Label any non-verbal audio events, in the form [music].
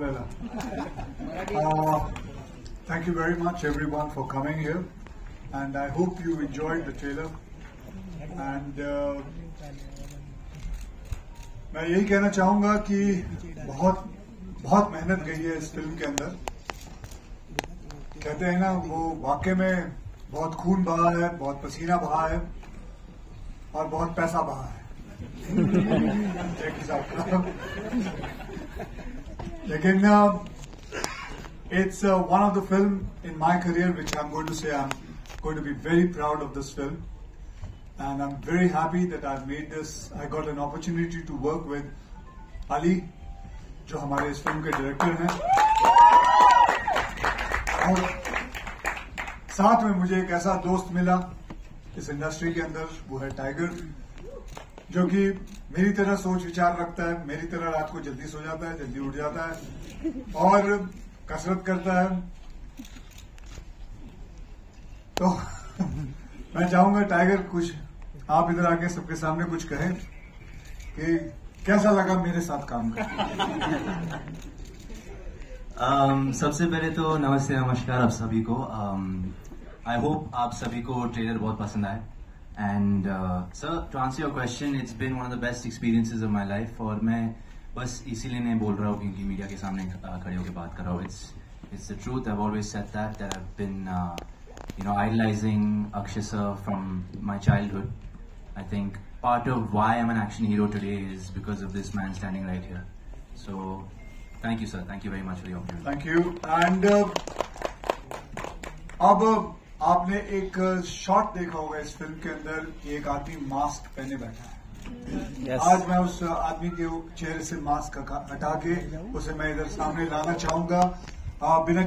Lela. Uh, thank you very much, everyone, for coming here, and I hope you enjoyed the trailer. And uh, मैं यही कहना चाहूँगा कि बहुत बहुत मेहनत गई है इस फ़िल्म के अंदर कहते हैं ना वो वाकई में बहुत खून बहा है बहुत पसीना बहा है और बहुत पैसा बहा है लेकिन it's one of the film in my career which I am going to say I am going to be very proud of this film and I am very happy that I made this I got an opportunity to work with Ali जो हमारे इस film के director हैं और साथ में मुझे एक ऐसा दोस्त मिला इस इंडस्ट्री के अंदर, वो है टाइगर. जो कि मेरी तरह सोच विचार रखता है मेरी तरह रात को जल्दी सो जाता है जल्दी उठ जाता है और कसरत करता है। तो [laughs] मैं चाहूँगा टाइगर कुछ आप इधर आके सबके सामने कुछ कहें कि कैसा लगा मेरे साथ काम कर um, सबसे पहले तो नमस्ते नमस्कार आप सभी को। आई um, होप आप सभी को ट्रेलर बहुत पसंद आए। And sir to answer your question it's been one of the best experiences of my life और मैं बस इसीलिए नहीं बोल रहा हूँ क्योंकि मीडिया के सामने uh, खड़े होकर बात कर रहा हूँ it's it's the truth I always said that that I been you know idolizing Akshay sir from my childhood. I think part of why I'm an action hero today is because of this man standing right here. So thank you sir. Thank you very much for the opportunity. Thank you and अब आपने एक shot देखा होगा इस film के अंदर कि एक आदमी मास्क पहने बैठा है Yes. आज मैं उस आदमी के चेहरे से मास्क हटा के उसे मैं इधर सामने लाना चाहूँगा बिना